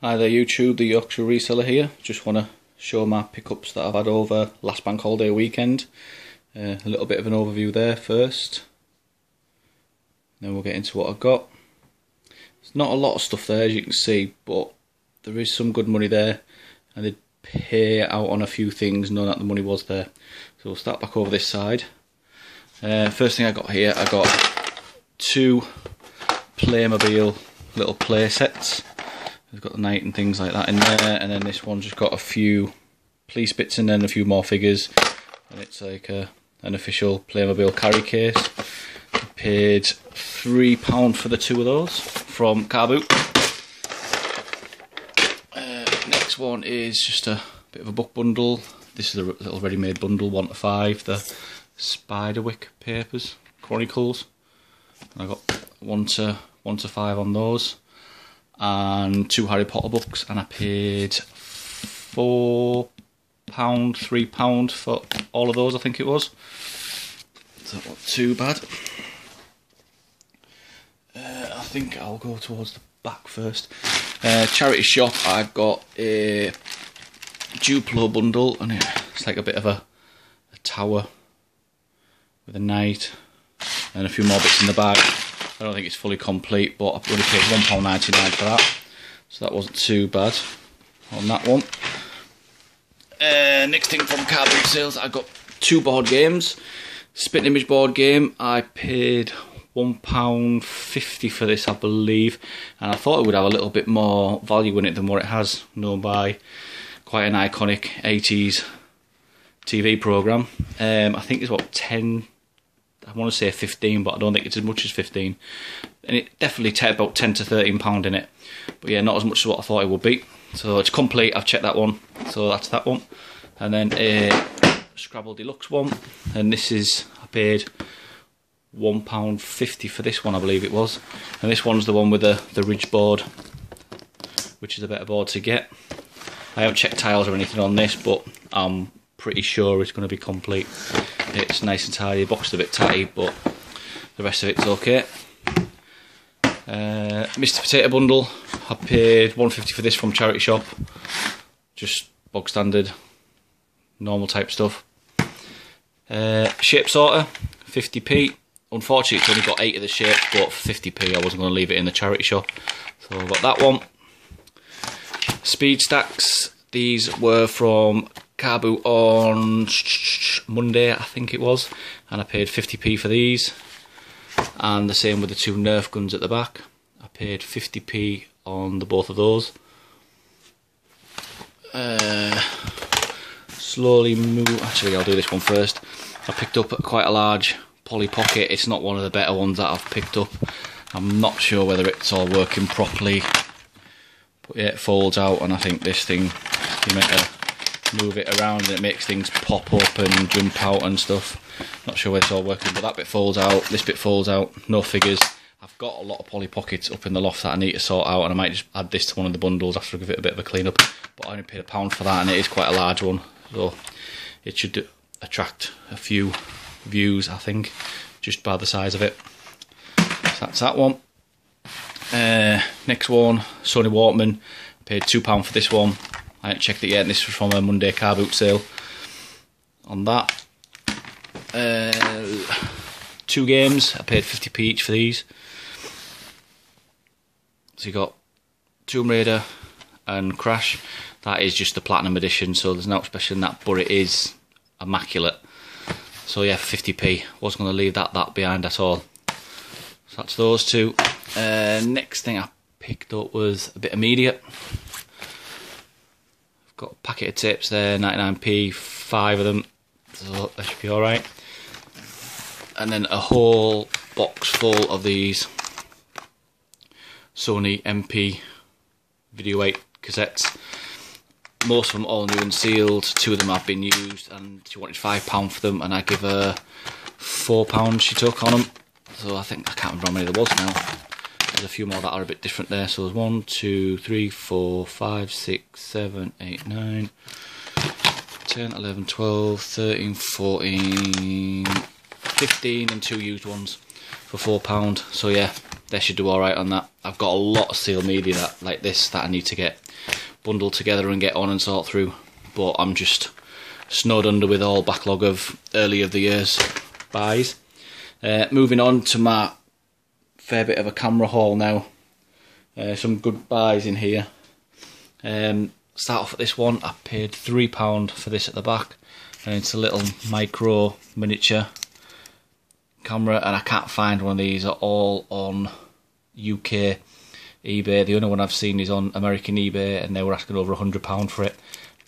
Hi there YouTube, the Yorkshire Reseller here. Just want to show my pickups that I've had over last bank holiday weekend. Uh, a little bit of an overview there first. Then we'll get into what I've got. There's not a lot of stuff there as you can see, but there is some good money there. And they pay out on a few things knowing that the money was there. So we'll start back over this side. Uh, first thing I got here, I got two Playmobil little play sets. They've got the knight and things like that in there, and then this one's just got a few police bits and a few more figures. And it's like a, an official Playmobil carry case. I paid £3 for the two of those from Carboot. Uh, next one is just a bit of a book bundle. This is a little ready-made bundle, 1 to 5. The Spiderwick Papers, Chronicles. I got 1 to, 1 to 5 on those and two Harry Potter books, and I paid four pound, three pound for all of those. I think it was. So not too bad. Uh, I think I'll go towards the back first. Uh, charity shop. I've got a Duplo bundle, and it's like a bit of a, a tower with a knight and a few more bits in the bag. I don't think it's fully complete, but I've paid £1.99 for that. So that wasn't too bad on that one. Uh, next thing from Car Boot Sales, I got two board games. Spitting Image board game, I paid £1.50 for this, I believe. And I thought it would have a little bit more value in it than what it has, known by quite an iconic 80s TV programme. Um, I think it's what 10 I want to say 15, but I don't think it's as much as 15. And it definitely takes about 10 to 13 pound in it. But yeah, not as much as what I thought it would be. So it's complete. I've checked that one. So that's that one. And then a Scrabble Deluxe one. And this is I paid one pound fifty for this one, I believe it was. And this one's the one with the the ridge board, which is a better board to get. I haven't checked tiles or anything on this, but I'm pretty sure it's going to be complete. It's nice and tidy, boxed a bit tidy, but the rest of it's okay. Uh, Mr. Potato Bundle, I paid 150 for this from Charity Shop. Just bog standard, normal type stuff. Uh, shape sorter, 50p. Unfortunately, it's only got 8 of the shapes, but 50p I wasn't going to leave it in the charity shop. So I've got that one. Speed stacks, these were from Boot on Monday, I think it was, and I paid 50p for these. And the same with the two Nerf guns at the back. I paid 50p on the both of those. Uh, slowly move. Actually, I'll do this one first. I picked up quite a large Polly Pocket. It's not one of the better ones that I've picked up. I'm not sure whether it's all working properly. But yeah, it folds out, and I think this thing, you meant to move it around and it makes things pop up and jump out and stuff. Not sure where it's all working, but that bit falls out, this bit falls out, no figures. I've got a lot of Polly Pockets up in the loft that I need to sort out, and I might just add this to one of the bundles after I give it a bit of a clean up. But I only paid a pound for that, and it is quite a large one, so it should attract a few views, I think, just by the size of it. So that's that one. Uh, next one, Sony Walkman. Paid £2 for this one. I haven't checked it yet, and this was from a Monday car boot sale. On that, uh, two games. I paid 50p each for these. So you got Tomb Raider and Crash. That is just the Platinum Edition, so there's no special in that, but it is immaculate. So yeah, 50p. Wasn't going to leave that that behind at all. So that's those two. Uh, next thing I picked up was a bit of media. Got a packet of tips there, 99p, five of them. So that should be alright. And then a whole box full of these Sony MP Video 8 cassettes. Most of them all new and sealed. Two of them have been used, and she wanted £5 for them, and I give her £4 she took on them. So I think, I can't remember how many there was now. There's a few more that are a bit different there. So there's 1, 2, 3, 4, 5, 6, 7, 8, 9, 10, 11, 12, 13, 14, 15 and two used ones for £4. So yeah, they should do all right on that. I've got a lot of seal media that like this that I need to get bundled together and get on and sort through. But I'm just snowed under with all backlog of early of the years buys. Uh, moving on to my fair bit of a camera haul now. Uh, some good buys in here. Um, start off at this one. I paid three pound for this at the back, and it's a little micro miniature camera, and I can't find one of these at all on UK eBay. The only one I've seen is on American eBay, and they were asking over a hundred pound for it.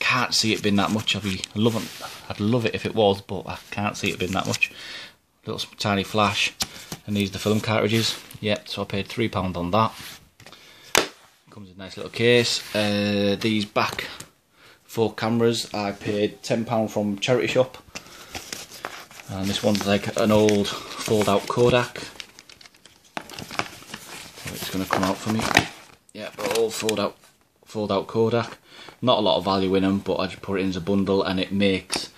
Can't see it being that much. I'd be loving. I'd love it if it was, but I can't see it being that much. Little tiny flash, and these are the film cartridges. Yep, so I paid three pound on that. Comes in a nice little case. Uh, these back four cameras I paid £10 from Charity Shop. And this one's like an old fold out Kodak. It's going to come out for me. Yeah, old fold out, fold out Kodak. Not a lot of value in them, but I just put it in as a bundle and it makes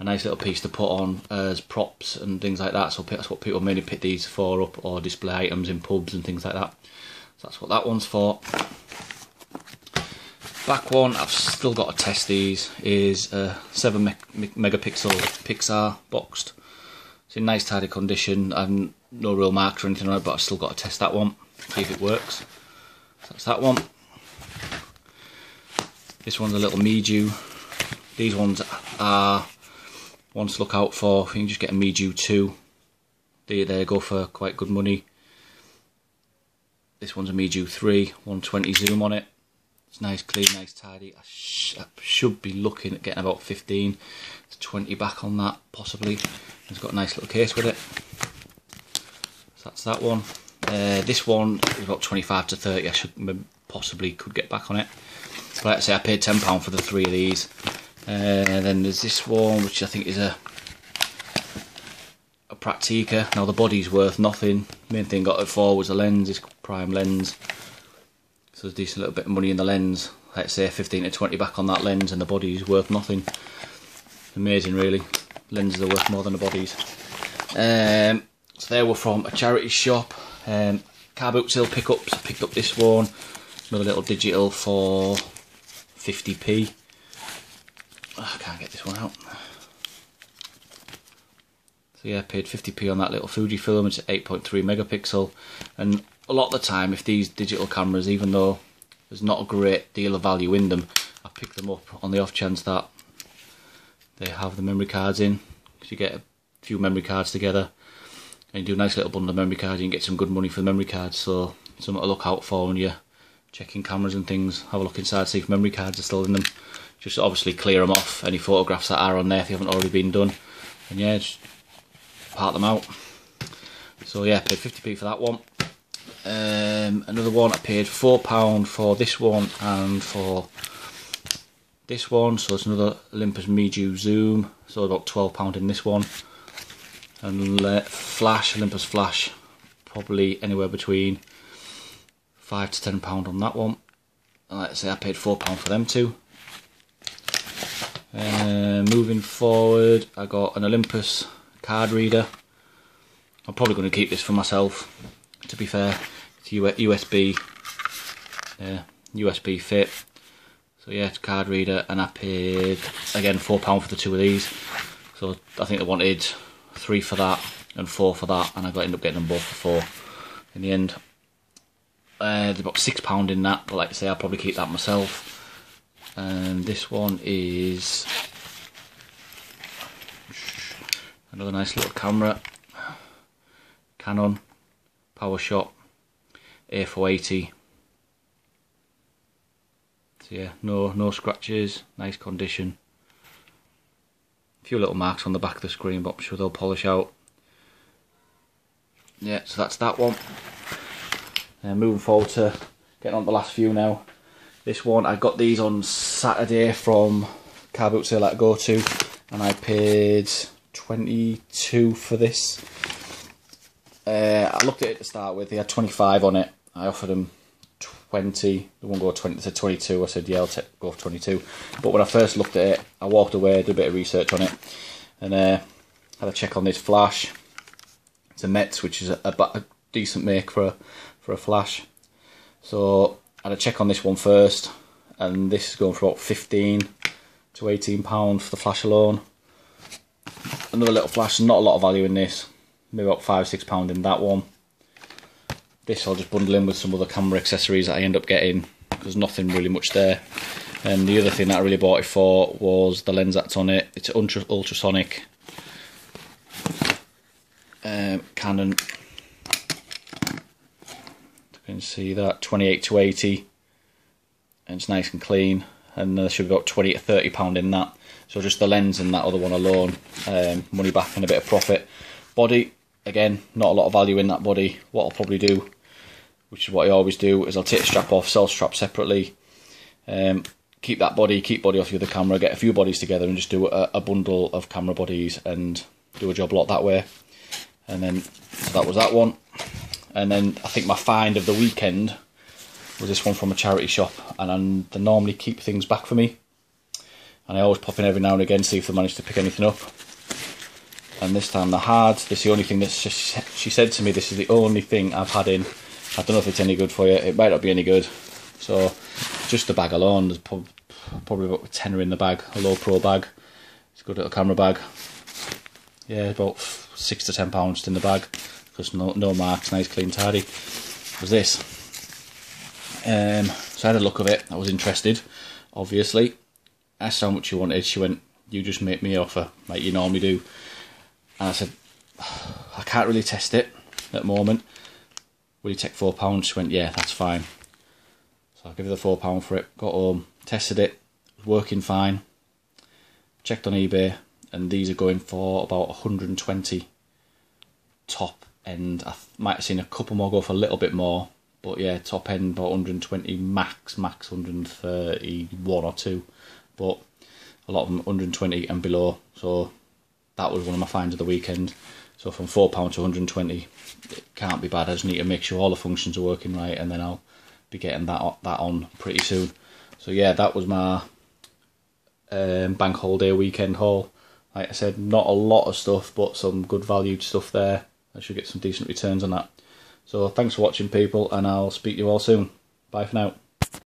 a nice little piece to put on as props and things like that. So that's what people mainly pick these for up or display items in pubs and things like that. So that's what that one's for. Back one, I've still got to test these, is a 7 me megapixel Pixar boxed. It's in nice tidy condition, I've no real marks or anything on it, but I've still got to test that one, see if it works. So that's that one. This one's a little Mju. These ones are ones to look out for. You can just get a Mju 2. They, they go for quite good money. This one's a Mju 3, 120 zoom on it. It's nice, clean, nice, tidy. I, sh I should be looking at getting about 15 to 20 back on that, possibly. It's got a nice little case with it. So that's that one. Uh, this one is about 25 to 30. I should possibly could get back on it. But like I say, I paid £10 for the three of these. Uh, then there's this one, which I think is a a Praktica. Now the body's worth nothing. Main thing got it for was the lens, this prime lens. So there's a decent little bit of money in the lens. Let's say 15 to 20 back on that lens and the body's worth nothing. Amazing really. Lenses are worth more than the bodies. Um, so they were from a charity shop. Um, car boot sale pickups. Picked up this one. Another little digital for 50p. I can't get this one out. So yeah, I paid 50p on that little Fujifilm, it's 8.3 megapixel. And a lot of the time, if these digital cameras, even though there's not a great deal of value in them, I pick them up on the off chance that they have the memory cards in. Because you get a few memory cards together, and you do a nice little bundle of memory cards, you can get some good money for the memory cards. So something to look out for when you're checking cameras and things. Have a look inside, see if memory cards are still in them. Just obviously clear them off, any photographs that are on there if they haven't already been done. And yeah, just part them out. So yeah, paid 50p for that one. Um, another one I paid £4 for this one and for this one. So it's another Olympus Mju Zoom. So about £12 in this one. And Flash, Olympus Flash, probably anywhere between 5 to £10 on that one. I say, I paid £4 for them too. Uh, moving forward, I got an Olympus card reader. I'm probably going to keep this for myself. To be fair, it's USB, yeah, USB fit. So yeah, it's card reader, and I paid again four pound for the two of these. So I think they wanted three for that and four for that, and I got ended up getting them both for four in the end. Uh, there's about six pound in that, but like I say, I'll probably keep that myself. And this one is Another nice little camera. Canon PowerShot A480. So yeah, no no scratches, nice condition. A few little marks on the back of the screen, but I'm sure they'll polish out. Yeah, so that's that one. Uh, moving forward to getting on the last few now. This one, I got these on Saturday from car boot sale at Go To, and I paid 22 for this. Uh, I looked at it to start with, he had 25 on it. I offered him 20, the one go 20, to 22. I said, yeah, I'll go for 22. But when I first looked at it, I walked away, did a bit of research on it, and uh, had a check on this flash. It's a Metz, which is a, a, decent make for a, for a flash. So I had a check on this one first, and this is going for about 15 to 18 pound for the flash alone. Another little flash, not a lot of value in this, maybe about five six pound in that one. This I'll just bundle in with some other camera accessories that I end up getting. There's nothing really much there. And the other thing that I really bought it for was the lens that's on it. It's ultra ultrasonic um, Canon. You can see that 28 to 80, and it's nice and clean. And there should be about 20 to 30 pound in that. So just the lens and that other one alone, um, money back and a bit of profit. Body, again, not a lot of value in that body. What I'll probably do, which is what I always do, is I'll take the strap off, sell strap separately. Um, keep that body, keep body off the other camera, get a few bodies together and just do a, a bundle of camera bodies and do a job lot that way. And then so that was that one. And then I think my find of the weekend was this one from a charity shop, and I'm, they normally keep things back for me. And I always pop in every now and again to see if they manage to pick anything up. And this time they had. This is the only thing that she, she said to me. This is the only thing I've had in. I don't know if it's any good for you. It might not be any good. So just the bag alone, there's probably about a tenner in the bag, a Lowepro bag. It's a good little camera bag. Yeah, about six to ten pounds in the bag because no no marks, nice clean tidy. Was this? Um, so I had a look of it. I was interested, obviously. Asked how much she wanted. She went, "You just make me offer like you normally do." And I said, "I can't really test it at the moment. Will you take four pounds?" She went, "Yeah, that's fine." So I give her the four pound for it. Got home, tested it, working fine. Checked on eBay, and these are going for about 120 top end. I might have seen a couple more go for a little bit more, but yeah, top end about 120 max, max 131 or two, but a lot of them 120 and below. So that was one of my finds of the weekend. So from four pound to 120, it can't be bad. I just need to make sure all the functions are working right, and then I'll be getting that that on pretty soon. So yeah, that was my um, bank holiday weekend haul. Like I said, not a lot of stuff, but some good valued stuff there. I should get some decent returns on that. So thanks for watching, people, and I'll speak to you all soon. Bye for now.